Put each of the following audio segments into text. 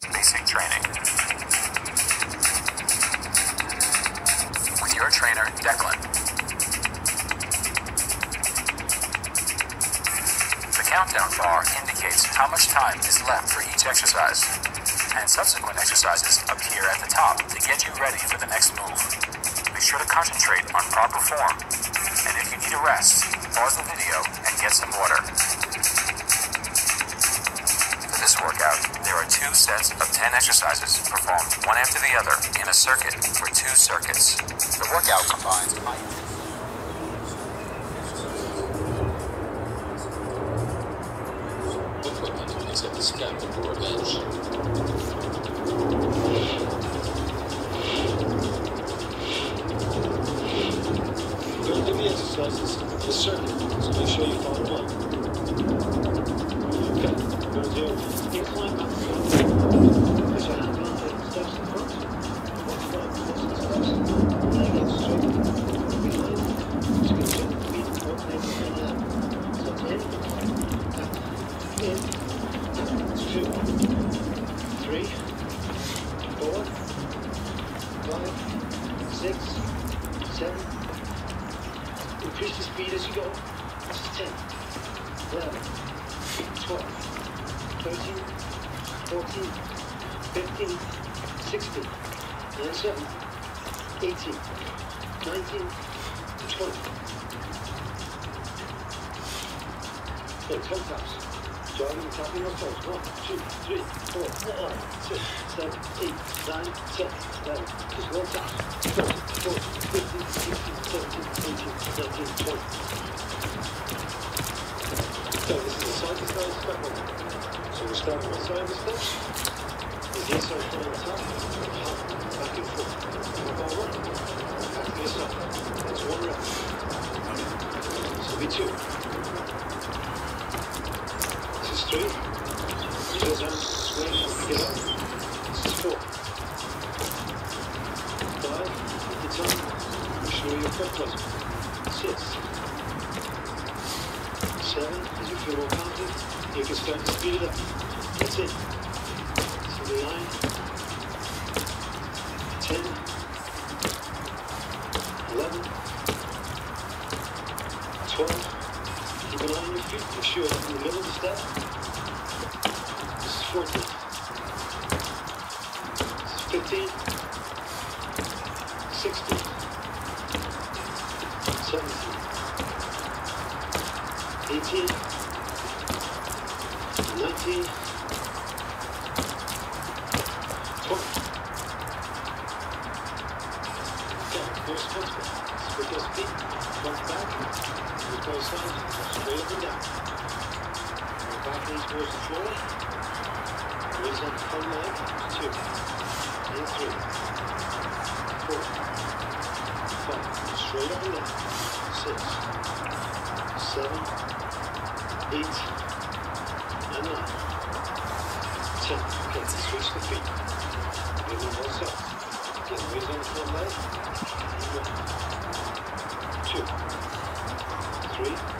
Basic training. With your trainer, Declan. The countdown bar indicates how much time is left for each exercise, and subsequent exercises appear at the top to get you ready for the next move. Be sure to concentrate on proper form, and if you need a rest, pause the video and get some water. For this workout, are two sets of 10 exercises performed one after the other in a circuit for two circuits. The workout combines You can start to speed it up. That's it. Control straight up and down. Backwards towards the floor. Raise Horizontal front leg, two, and three, four, five, straight up and down. Six, seven, eight, and nine. Ten, okay, switch the feet. Give them one side. Again, horizontal front leg, one, two, 锤。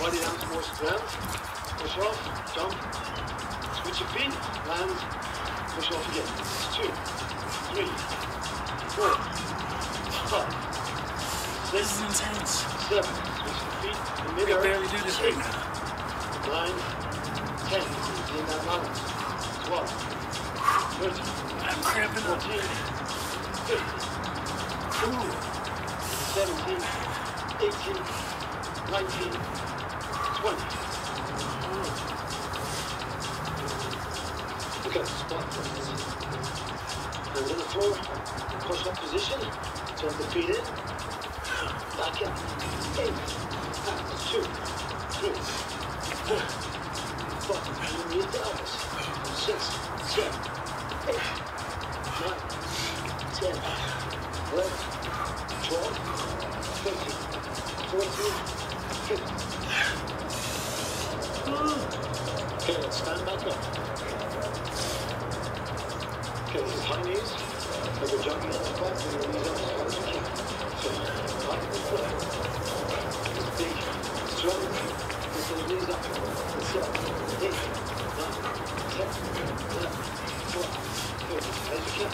Body down towards the ground. Push off, jump. Switch your feet, land, push off again. Two, three, four, five, This is intense. seven. Switch your feet in I barely do this right now. Nine, ten. In that balance. Twelve, thirteen. I'm cramping up. 14, 15, 17, 18, 19, 20. Okay, squat press. Hands on the floor, push up position, turn the feet in, back up, in, out, two, three, four, five, underneath the elbows, six, seven, eight, nine, ten, eleven, twelve, thirteen, fourteen, fifteen. Okay, stand back up. Okay, high knees. And we're jumping back with your knees up as far can. So, back and forth. Big, strong. With those knees up. Seven, eight, nine, ten, eleven, twelve, thirteen. As you can.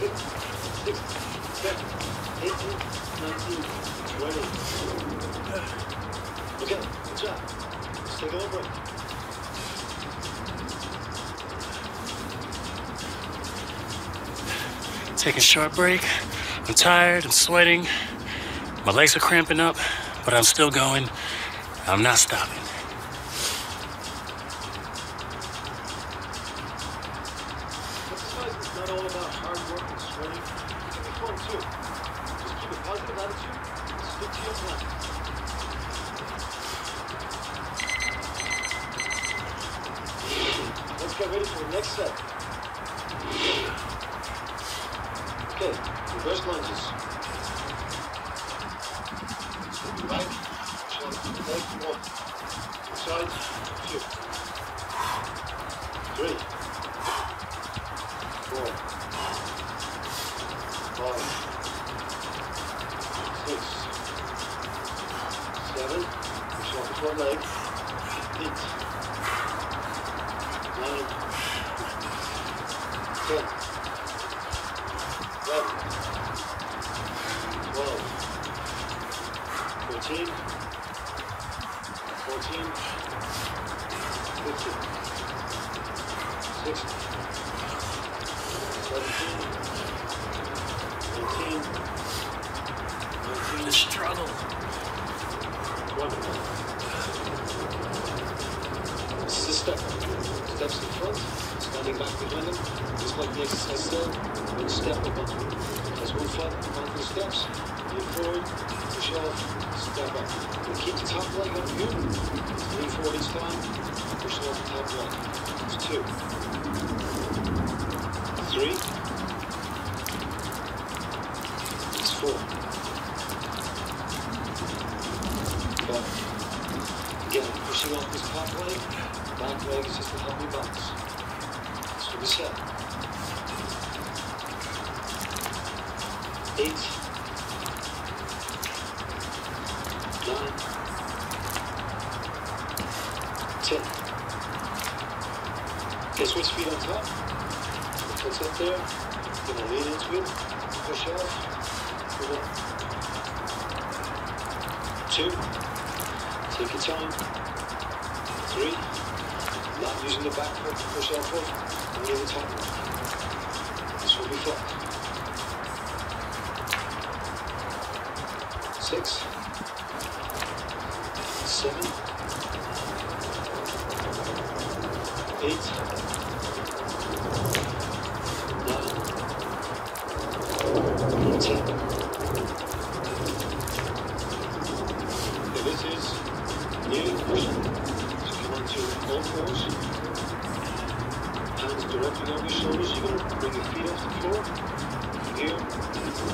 Fifteen, sixteen, seventeen, eighteen, nineteen, twenty. Okay, take a short break. I'm tired, I'm sweating. My legs are cramping up, but I'm still going. I'm not stopping. Just keep a positive attitude and stick to your plan. Get ready for the next set. Okay, reverse lunges. Jump, leg one. Inside, two. Three four, five, six, seven, push off the front leg, The struggle. This is a step. Steps in front, standing back behind them. Just like the exercise said, one step above. As one foot onto steps, lean forward, push off, step up. And keep the top leg on you. Lean forward each time, push off the top leg. It's two. Three. It's four. Five. Again, pushing off this top leg. Back leg is just to help you bounce. That's what we said. Eight. Nine. Ten. Okay, switch feet on top. Foot's up there. Gonna lean into it. Push off. One. Two. Take your time. Three. Not using the back foot to push off of. Only the top one. This will be flat. Six. Seven. Eight. Nine. Ten. Okay, this is kneeling push. So come onto all fours. Hands directly over your shoulders. You're going to bring your feet off the floor. Here.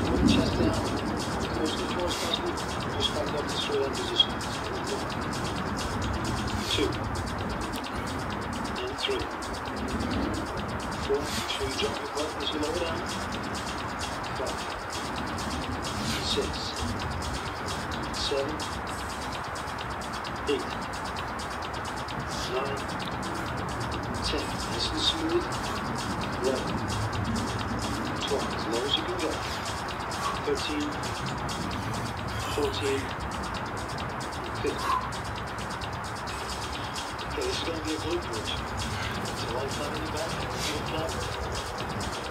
Put the chest down. Close to the floor as possible. Push back up to straight arm position. Two. And. Four. Make sure you drop your butt as you lower down. Five. Six. Seven. Eight. Nine. Ten. Nice and smooth. Eleven. As low as you can go. Thirteen. Fourteen. Fifteen. Okay, this is going to be a glute light flat on your back, heel flat.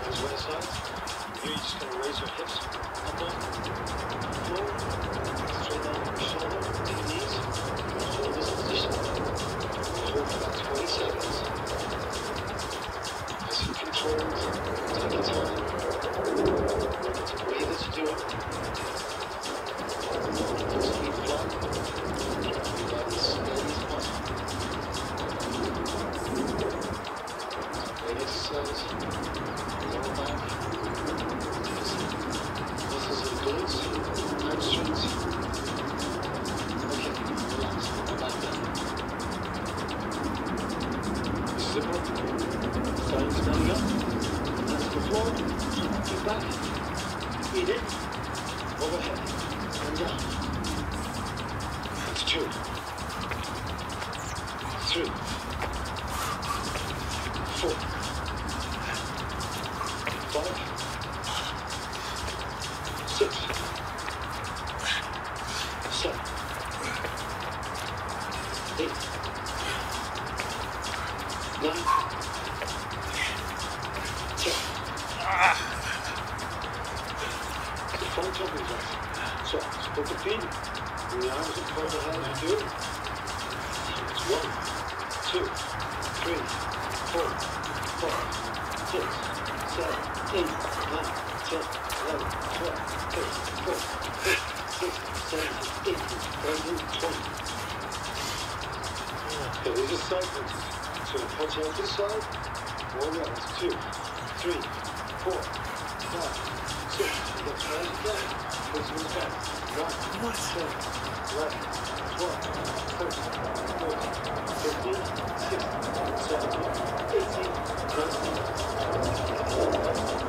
Hands right side. Here you're just going to raise your hips up on the floor. Six, seven, eight, nine, ten, eleven, twelve, thirteen, fourteen, fifteen, sixteen, seventeen, eighteen, nineteen, twenty. Okay, are side punches. So punch out the side, more rounds. Two, three, four, five, six. You as you can. Push them back. One, ten, eleven, 16, 17, 18, 19,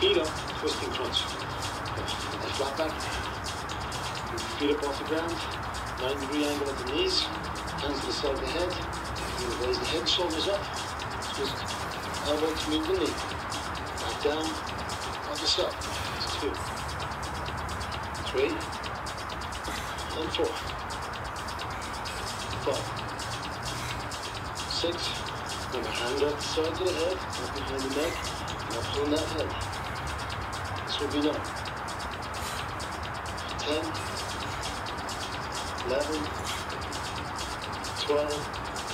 feet up, twisting crunch. And flat back. Feet up off the ground. 90 degree angle at the knees. Hands to the side of the head. Raise the head, shoulders up. Twist elbow to meet the knee. Back down. On the side. It's two. Three. And four. Five. Six. Remember, hand up the side of the head, up behind the neck, not pulling that head. This will be done. 10, 11, 12,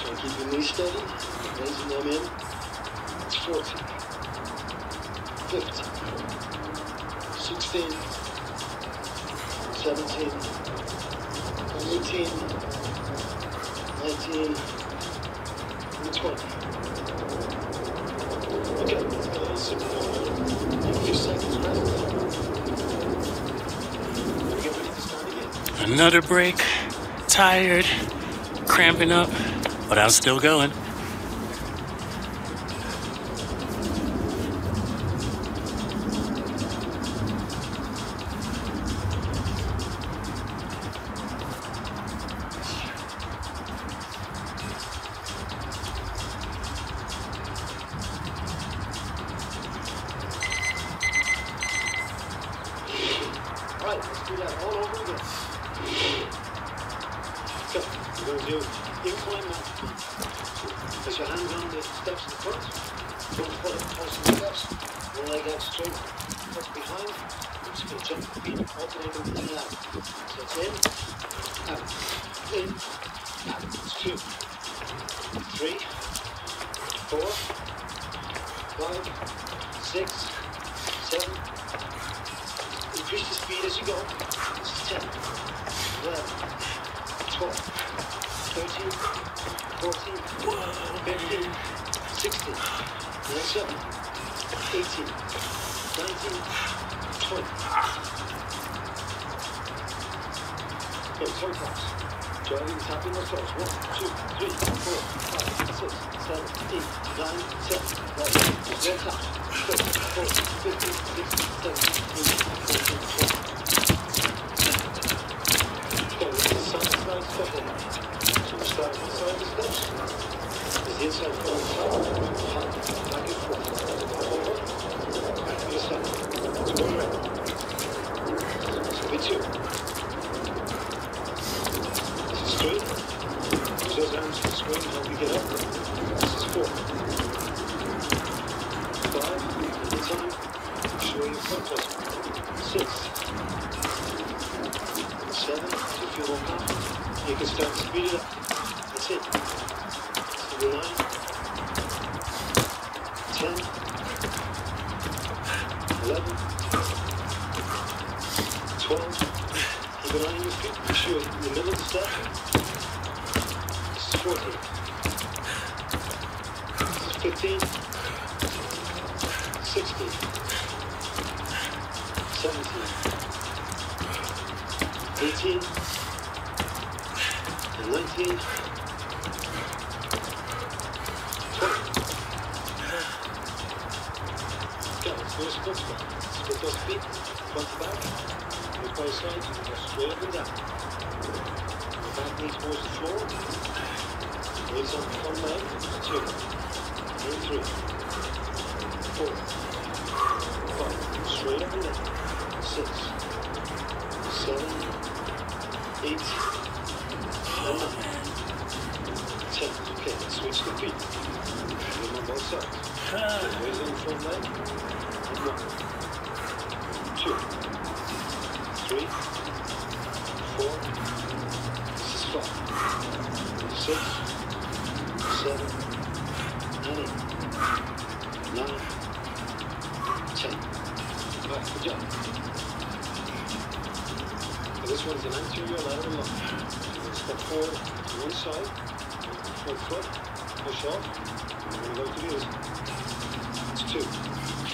try keep your knees steady, raising them in. It's 14, 15, 16, 17, 18, 19, and 20. Okay, let's go a little simple. Take a few seconds rest. And get ready to start again. Another break. Tired. Cramping up. But I'm still going. Right, let's do that all over again. So, we're going to do incline mountain. Place your hands on the steps in front. Don't put it close to the steps. One leg out straight. Foot behind. We're just going to jump the feet, alternating in and out. So it's in, out, in, out. It's two, three, four, five, six, seven, Increase the speed as you go. This is 10, 11, 12, 13, 14, 15, 16, 17, 18, 19, 20. Go, toe taps. Driving, tapping those toes. 1, 2, 3, 4, 5, 6, 7, 8, 9, 10, 11. Red tap. 13, 14, 15, 16, 17, 18, 19, 20. Okay, this is side to side step in. So we start on the side of the steps. Is the inside foot on top, hop, back and forth. Over, back to the side. So one round. This will be two. This is three. Use those arms to swing and help you get up. This is four. Five, at the time. Show your front toes. Six. Seven, if you feel more confident. You can start to speed it up. That's it. This will be nine. Ten. Eleven. Twelve. Keep an eye on your feet. Make sure you're in the middle of the step. This is fourteen. This is fifteen. Sixteen. Seventeen. 18 and 19 20 Okay, let's do a split squat. Split those feet, front to back, move by sides, and go straight up and down. The back knee towards the floor. Weights on the front leg. Two, and three, four, five. Straight up and down. Six, seven, eight, and nine, ten. Okay, switch the feet. Them on both sides. Weights on the front leg. One, two, three, four. Five, six, seven, and eight, nine, ten. All right, good job. So this an anterior lateral lunge. Step forward one side, front foot, push off, and we're going to go the other. It's two.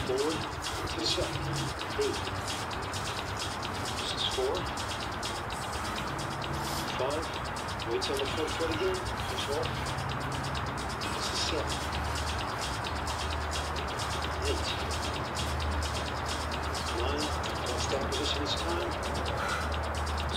Forward to the side. Three. This is four. Five. Weights on the front foot again. Push off. This is seven. eight, nine, don't stop position this time.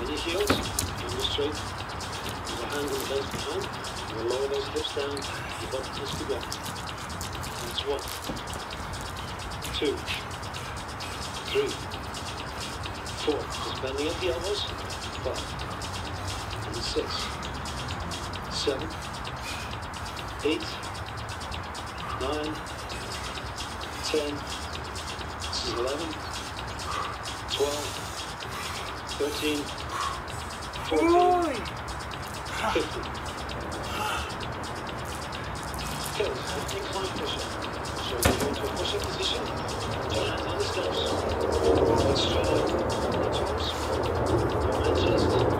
Your heels, on your straight. Hand on the bench behind. You'll lower those hips down. Your butt is to go. That's one. Two. Three. Four. Just bending at the elbows. Five. And six. Seven. Eight. Nine. Ten. This is 11, 12, 13, 14, 15. Okay, let's do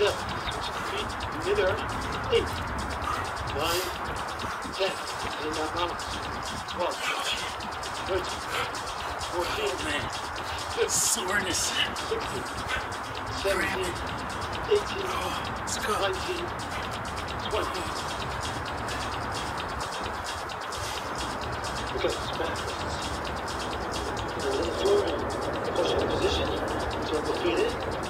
seven. Your feet midair. Eight, nine, ten. In that balance. Twelve, thirteen, fourteen. Man, 15, soreness. 16, 17, 18, Let's go. 19, 20. Okay, squat. And then push up position. In. Back up.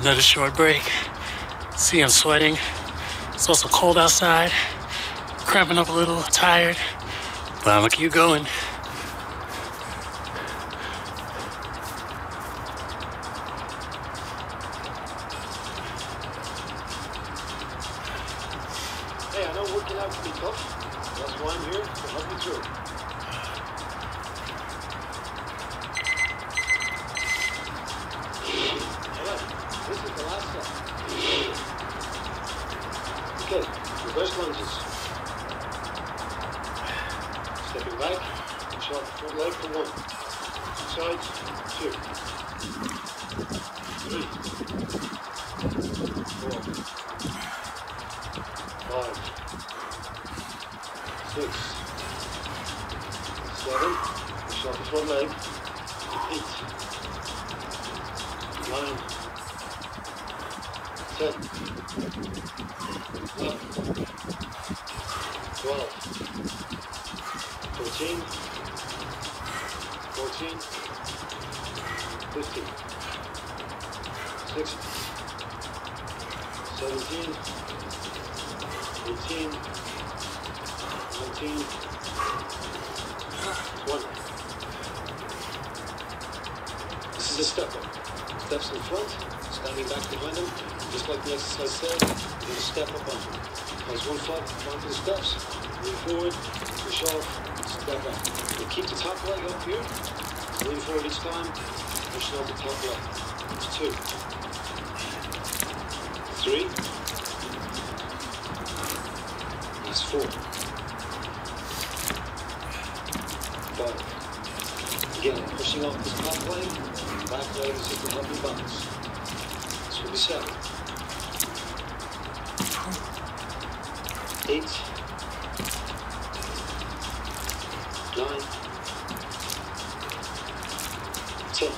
Another short break. See, I'm sweating. It's also cold outside. Cramping up a little, tired. But I'm gonna keep going. Sides, two. Three. Four. Five, six, seven, push off the front leg, eight, nine, ten, eleven, twelve, thirteen, fourteen, fifteen, sixteen, seventeen, 18, 19, 20. This is a step up. Steps in front, standing back behind them, Just like the exercise said, you're step up on them. Cause one foot onto the steps, move forward, push off, step up. You keep the top leg up here. Lean forward each time, pushing off the top leg. That's two. Three. That's four. Five. Again, pushing off this top leg, back leg is just to help you balance. This will be seven. Eight. Nine. Ten.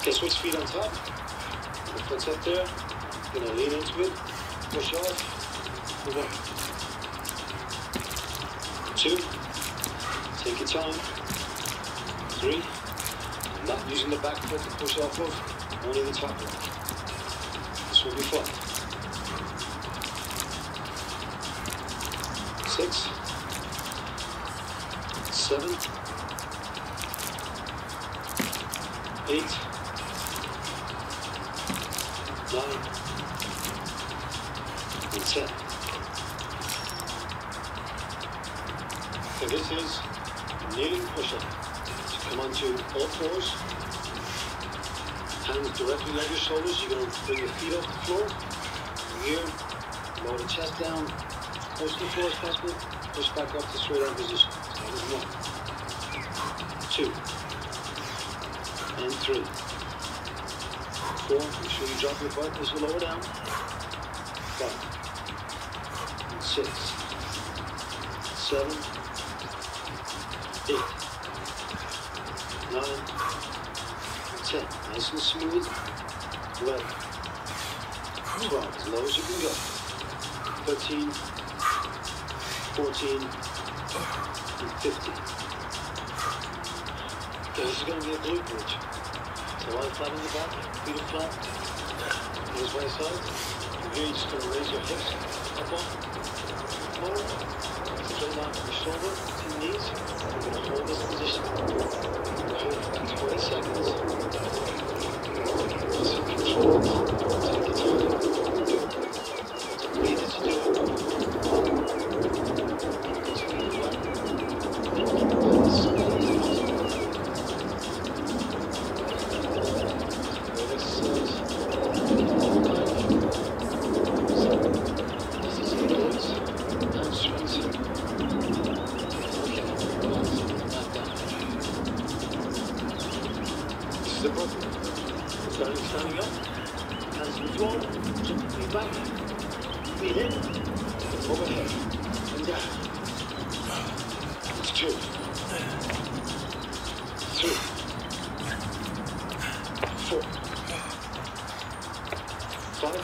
Okay, switch feet on top. The foot's up there. Gonna lean into it. Push off. Move up. Two. Take your time. Three. Not using the back foot to push off of, only the top leg. This will be fun. Six. Seven. Eight. Nine. And ten. So this is kneeling push-up. Come onto all fours. Hands directly over your shoulders. You're going to bring your feet off the floor. Here, lower the chest down. To the floor as possible. Push back up to straight arm position. One. Two. And three. Four. Make sure you drop your butt as you lower down. Five. And six. Seven. Eight. Nine. Ten. Nice and smooth. Eleven. Twelve. As low as you can go. Thirteen. Fourteen. And fifteen. This is going to be a glute bridge. So lie flat on your back, feet are flat. Here's right side. Going to raise your hips up on forward. Straight line from the shoulder to the knees. You're going to hold this position. Hold for 20 seconds. Control it. Take your time. Breathe as you do it. Starting standing up, hands withdrawn, feet back, feet in, overhead, and down. It's two, three, four, five,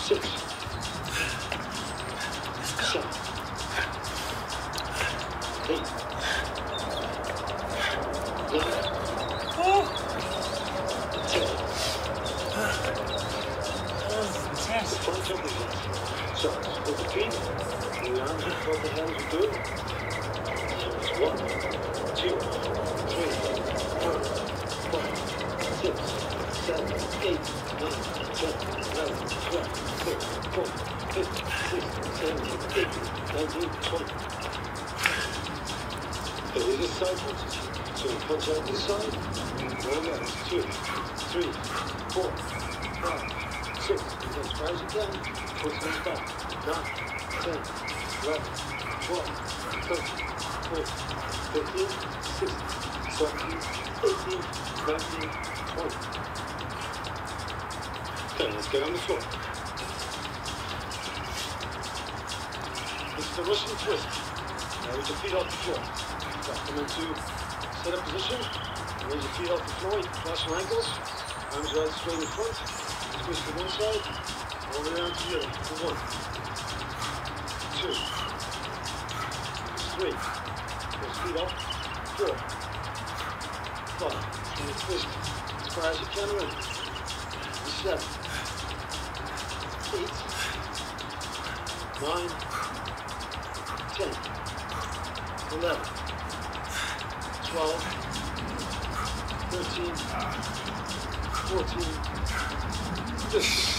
six, seven, eight, nine, ten. Front jumping jacks. So, put the feet, and the arms up, both the hands will do it. It's one, two, three, four, five, six, seven, eight, nine, ten, eleven, twelve, thirteen, fourteen, fifteen, sixteen, seventeen, eighteen, nineteen, twenty. Okay, these are side punches. So you punch out this side, roll legs, two, three, four, five, six, and then as far as you can, push them back. Nine, ten, eleven, twelve, thirteen, fourteen, fifteen, Okay, let's get on the floor. This is the Russian twist. Now with your feet off the floor. So come into setup position. Raise your feet off the floor. You cross your ankles. Arms right straight in front. Twist to one side. All the way around to the other. For one. Two. Three. Those feet up. Four. Five. And far as you can. Seven. Eight. Nine. Ten. Eleven. 12, 13, 14, 15, 16, 17, 18, 19, 20. 14, 15.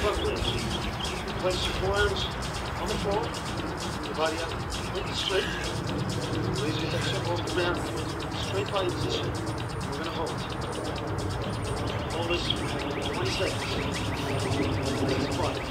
Front raise. Place your forearms on the floor, up, looking straight. Raise your up off the ground. Straight body position. We're gonna hold. Hold this for 20 seconds. Nice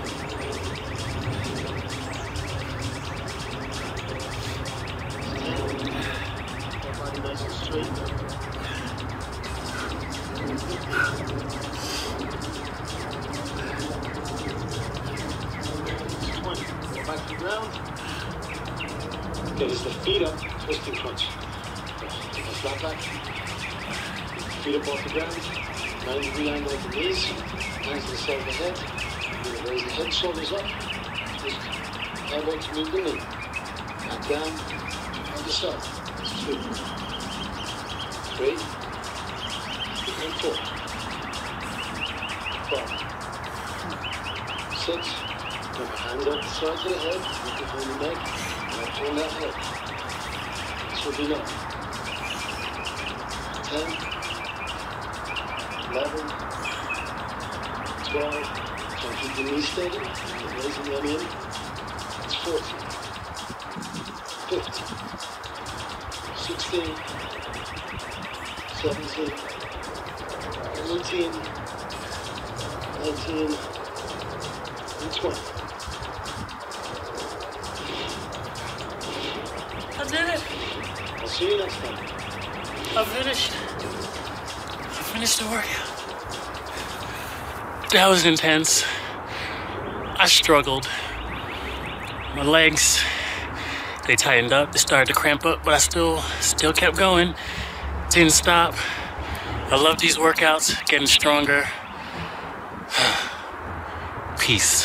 Feet up off the ground. 90 degree angle at the knees. Hands to the side of the head. You're gonna raise the head, shoulders up. Just elbow to move the knee. Back down. On the side. Two. Three. And four. Five. Six. Remember, hands up the sides of the head. Look behind the neck. Now turn that head. This will be nine. Ten. Eleven. Twelve. Try and keep the knees steady. Keep raising them in. It's fourteen. Fifteen. Sixteen. Seventeen. Eighteen. Nineteen. And twenty. I did it. I'll see you next time. I finished. I finished the workout. That was intense. I struggled. My legs, they tightened up. They started to cramp up, but I still, still kept going. Didn't stop. I love these workouts. Getting stronger. Peace.